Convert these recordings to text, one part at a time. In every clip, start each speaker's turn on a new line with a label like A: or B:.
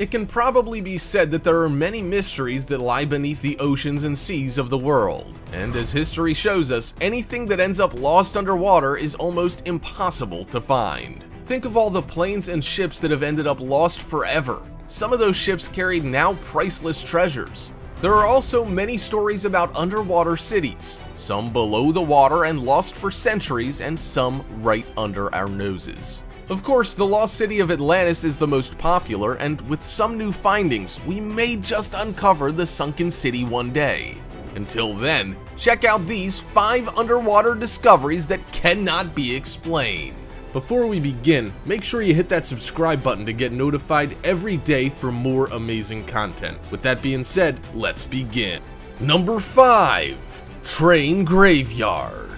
A: It can probably be said that there are many mysteries that lie beneath the oceans and seas of the world, and as history shows us, anything that ends up lost underwater is almost impossible to find. Think of all the planes and ships that have ended up lost forever. Some of those ships carried now priceless treasures. There are also many stories about underwater cities, some below the water and lost for centuries, and some right under our noses. Of course, the lost city of Atlantis is the most popular, and with some new findings, we may just uncover the sunken city one day. Until then, check out these 5 underwater discoveries that cannot be explained. Before we begin, make sure you hit that subscribe button to get notified every day for more amazing content. With that being said, let's begin. Number 5. Train Graveyard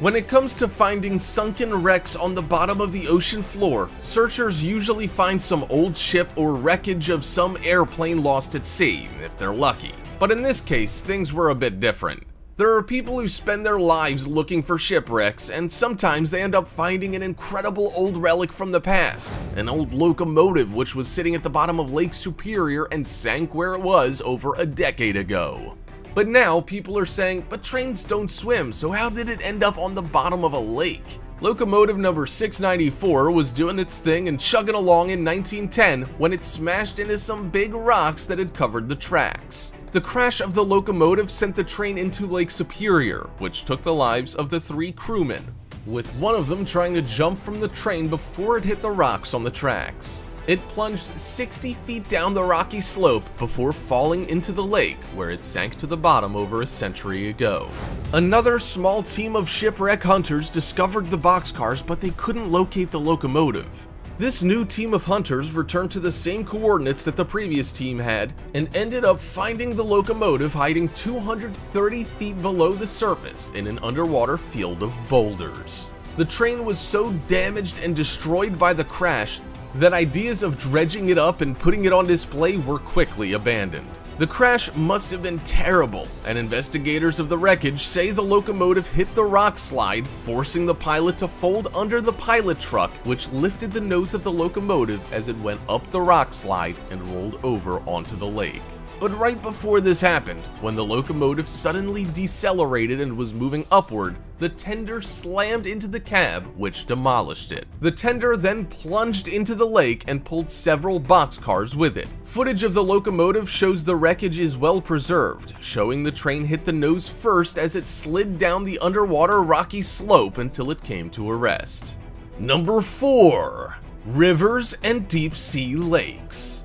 A: when it comes to finding sunken wrecks on the bottom of the ocean floor, searchers usually find some old ship or wreckage of some airplane lost at sea, if they're lucky. But in this case, things were a bit different. There are people who spend their lives looking for shipwrecks, and sometimes they end up finding an incredible old relic from the past. An old locomotive which was sitting at the bottom of Lake Superior and sank where it was over a decade ago. But now people are saying, but trains don't swim, so how did it end up on the bottom of a lake? Locomotive number 694 was doing its thing and chugging along in 1910 when it smashed into some big rocks that had covered the tracks. The crash of the locomotive sent the train into Lake Superior, which took the lives of the three crewmen, with one of them trying to jump from the train before it hit the rocks on the tracks. It plunged 60 feet down the rocky slope before falling into the lake, where it sank to the bottom over a century ago. Another small team of shipwreck hunters discovered the boxcars, but they couldn't locate the locomotive. This new team of hunters returned to the same coordinates that the previous team had, and ended up finding the locomotive hiding 230 feet below the surface in an underwater field of boulders. The train was so damaged and destroyed by the crash that ideas of dredging it up and putting it on display were quickly abandoned. The crash must have been terrible, and investigators of the wreckage say the locomotive hit the rock slide, forcing the pilot to fold under the pilot truck, which lifted the nose of the locomotive as it went up the rock slide and rolled over onto the lake. But right before this happened, when the locomotive suddenly decelerated and was moving upward, the tender slammed into the cab, which demolished it. The tender then plunged into the lake and pulled several boxcars with it. Footage of the locomotive shows the wreckage is well preserved, showing the train hit the nose first as it slid down the underwater rocky slope until it came to a rest. Number 4. Rivers and Deep Sea Lakes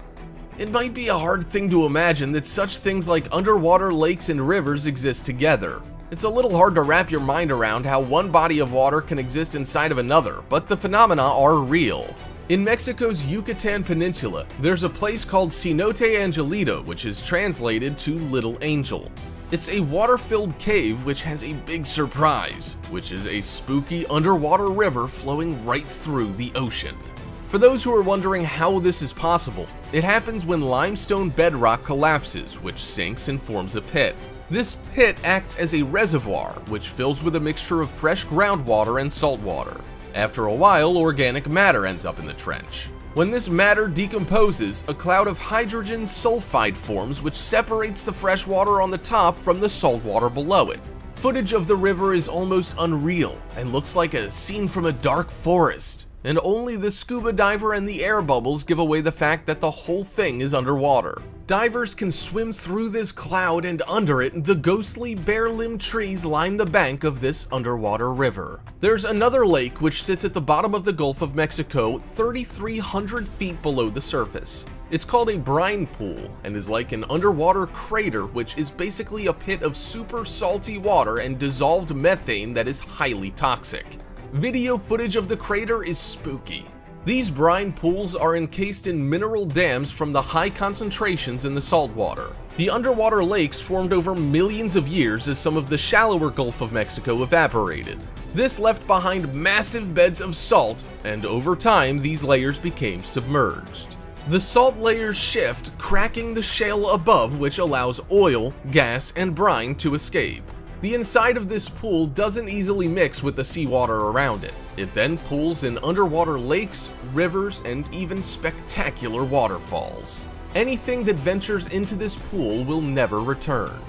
A: it might be a hard thing to imagine that such things like underwater lakes and rivers exist together. It's a little hard to wrap your mind around how one body of water can exist inside of another, but the phenomena are real. In Mexico's Yucatan Peninsula, there's a place called Cenote Angelita, which is translated to Little Angel. It's a water-filled cave which has a big surprise, which is a spooky underwater river flowing right through the ocean. For those who are wondering how this is possible, it happens when limestone bedrock collapses, which sinks and forms a pit. This pit acts as a reservoir, which fills with a mixture of fresh groundwater and salt water. After a while, organic matter ends up in the trench. When this matter decomposes, a cloud of hydrogen sulfide forms which separates the fresh water on the top from the salt water below it. Footage of the river is almost unreal and looks like a scene from a dark forest and only the scuba diver and the air bubbles give away the fact that the whole thing is underwater. Divers can swim through this cloud and under it, the ghostly bare-limbed trees line the bank of this underwater river. There's another lake which sits at the bottom of the Gulf of Mexico, 3,300 feet below the surface. It's called a brine pool and is like an underwater crater which is basically a pit of super salty water and dissolved methane that is highly toxic. Video footage of the crater is spooky. These brine pools are encased in mineral dams from the high concentrations in the saltwater. The underwater lakes formed over millions of years as some of the shallower Gulf of Mexico evaporated. This left behind massive beds of salt, and over time these layers became submerged. The salt layers shift, cracking the shale above which allows oil, gas, and brine to escape. The inside of this pool doesn't easily mix with the seawater around it. It then pools in underwater lakes, rivers, and even spectacular waterfalls. Anything that ventures into this pool will never return.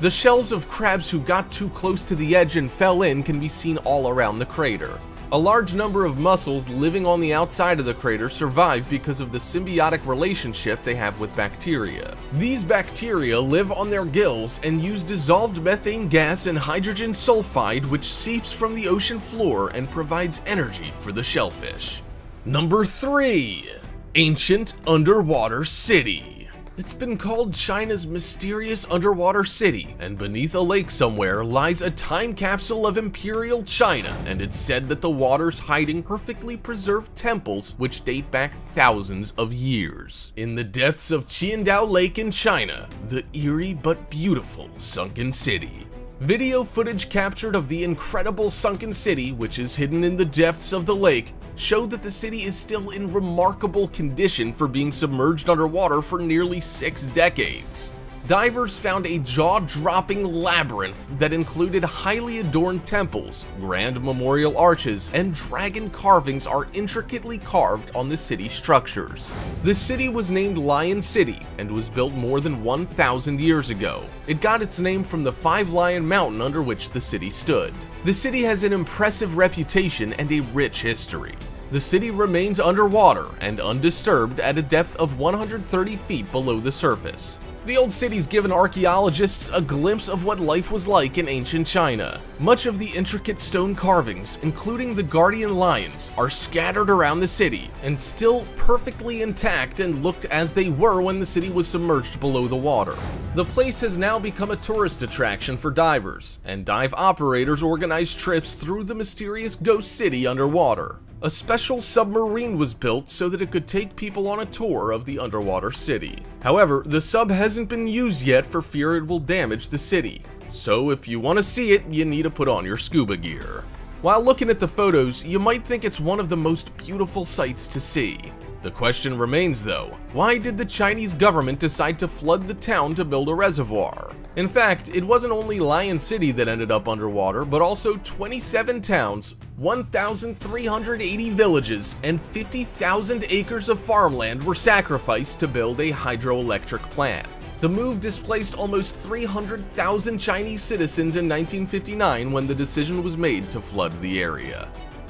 A: The shells of crabs who got too close to the edge and fell in can be seen all around the crater. A large number of mussels living on the outside of the crater survive because of the symbiotic relationship they have with bacteria. These bacteria live on their gills and use dissolved methane gas and hydrogen sulfide which seeps from the ocean floor and provides energy for the shellfish. Number 3. Ancient Underwater City it's been called China's mysterious underwater city, and beneath a lake somewhere lies a time capsule of Imperial China, and it's said that the water's hiding perfectly preserved temples which date back thousands of years. In the depths of Qiandao Lake in China, the eerie but beautiful sunken city. Video footage captured of the incredible sunken city, which is hidden in the depths of the lake, showed that the city is still in remarkable condition for being submerged underwater for nearly six decades. Divers found a jaw-dropping labyrinth that included highly adorned temples, grand memorial arches, and dragon carvings are intricately carved on the city structures. The city was named Lion City and was built more than 1,000 years ago. It got its name from the Five Lion Mountain under which the city stood. The city has an impressive reputation and a rich history. The city remains underwater and undisturbed at a depth of 130 feet below the surface. The old city's given archaeologists a glimpse of what life was like in ancient China. Much of the intricate stone carvings, including the guardian lions, are scattered around the city and still perfectly intact and looked as they were when the city was submerged below the water. The place has now become a tourist attraction for divers, and dive operators organize trips through the mysterious ghost city underwater. A special submarine was built so that it could take people on a tour of the underwater city. However, the sub hasn't been used yet for fear it will damage the city. So if you want to see it, you need to put on your scuba gear. While looking at the photos, you might think it's one of the most beautiful sights to see. The question remains though, why did the Chinese government decide to flood the town to build a reservoir? In fact, it wasn't only Lion City that ended up underwater, but also 27 towns, 1,380 villages, and 50,000 acres of farmland were sacrificed to build a hydroelectric plant. The move displaced almost 300,000 Chinese citizens in 1959 when the decision was made to flood the area.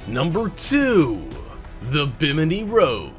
A: Number 2. The Bimini Road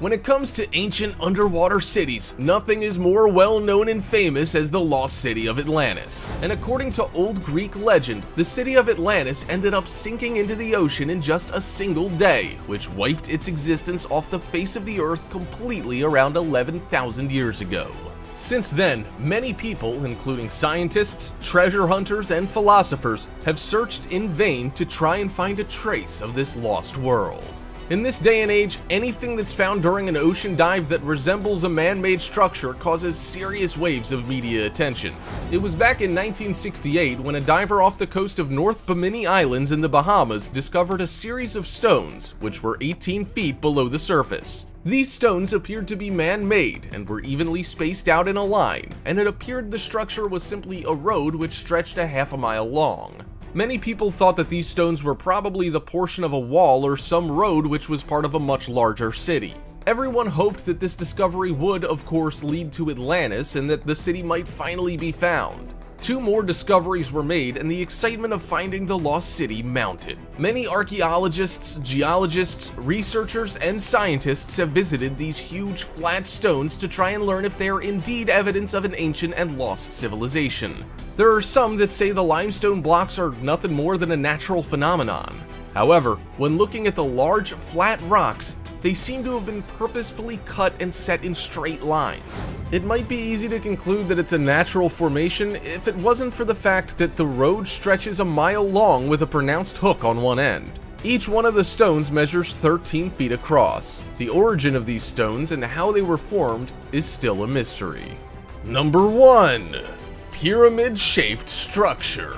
A: when it comes to ancient underwater cities, nothing is more well known and famous as the lost city of Atlantis. And according to old Greek legend, the city of Atlantis ended up sinking into the ocean in just a single day, which wiped its existence off the face of the earth completely around 11,000 years ago. Since then, many people, including scientists, treasure hunters, and philosophers, have searched in vain to try and find a trace of this lost world. In this day and age, anything that's found during an ocean dive that resembles a man-made structure causes serious waves of media attention. It was back in 1968 when a diver off the coast of North Bimini Islands in the Bahamas discovered a series of stones, which were 18 feet below the surface. These stones appeared to be man-made and were evenly spaced out in a line, and it appeared the structure was simply a road which stretched a half a mile long. Many people thought that these stones were probably the portion of a wall or some road which was part of a much larger city. Everyone hoped that this discovery would, of course, lead to Atlantis and that the city might finally be found. Two more discoveries were made and the excitement of finding the lost city mounted. Many archaeologists, geologists, researchers, and scientists have visited these huge flat stones to try and learn if they are indeed evidence of an ancient and lost civilization. There are some that say the limestone blocks are nothing more than a natural phenomenon. However, when looking at the large, flat rocks, they seem to have been purposefully cut and set in straight lines. It might be easy to conclude that it's a natural formation if it wasn't for the fact that the road stretches a mile long with a pronounced hook on one end. Each one of the stones measures 13 feet across. The origin of these stones and how they were formed is still a mystery. Number 1. Pyramid-shaped structure.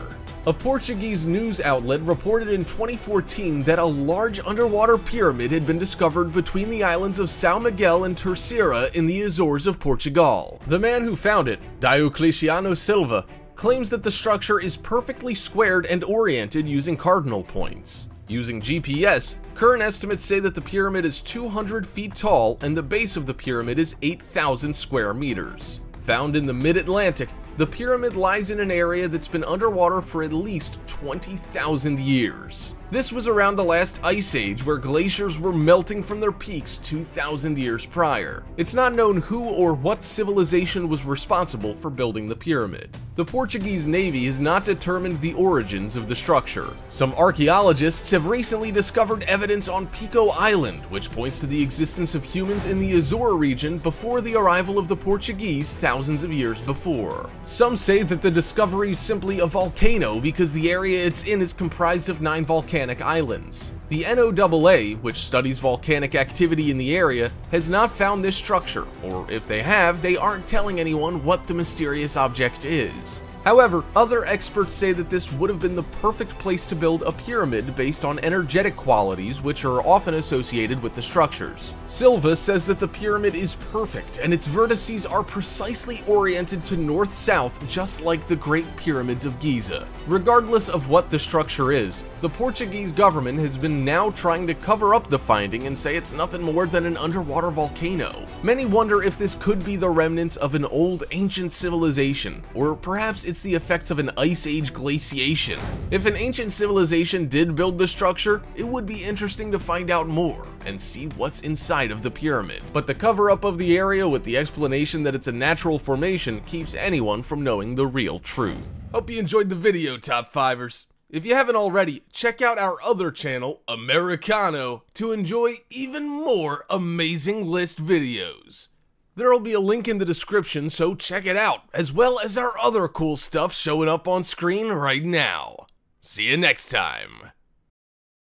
A: A Portuguese news outlet reported in 2014 that a large underwater pyramid had been discovered between the islands of São Miguel and Terceira in the Azores of Portugal. The man who found it, Diocleciano Silva, claims that the structure is perfectly squared and oriented using cardinal points. Using GPS, current estimates say that the pyramid is 200 feet tall and the base of the pyramid is 8,000 square meters. Found in the mid-Atlantic, the pyramid lies in an area that's been underwater for at least 20,000 years. This was around the last ice age where glaciers were melting from their peaks 2,000 years prior. It's not known who or what civilization was responsible for building the pyramid. The Portuguese Navy has not determined the origins of the structure. Some archaeologists have recently discovered evidence on Pico Island, which points to the existence of humans in the Azore region before the arrival of the Portuguese thousands of years before. Some say that the discovery is simply a volcano because the area it's in is comprised of nine volcanoes volcanic islands. The NOAA, which studies volcanic activity in the area, has not found this structure, or if they have, they aren't telling anyone what the mysterious object is. However, other experts say that this would have been the perfect place to build a pyramid based on energetic qualities which are often associated with the structures. Silva says that the pyramid is perfect and its vertices are precisely oriented to north-south just like the Great Pyramids of Giza. Regardless of what the structure is, the Portuguese government has been now trying to cover up the finding and say it's nothing more than an underwater volcano. Many wonder if this could be the remnants of an old ancient civilization, or perhaps it's the effects of an ice age glaciation. If an ancient civilization did build the structure, it would be interesting to find out more and see what's inside of the pyramid. But the cover up of the area with the explanation that it's a natural formation keeps anyone from knowing the real truth. Hope you enjoyed the video, top fivers. If you haven't already, check out our other channel, Americano, to enjoy even more amazing list videos. There'll be a link in the description, so check it out, as well as our other cool stuff showing up on screen right now. See you next time.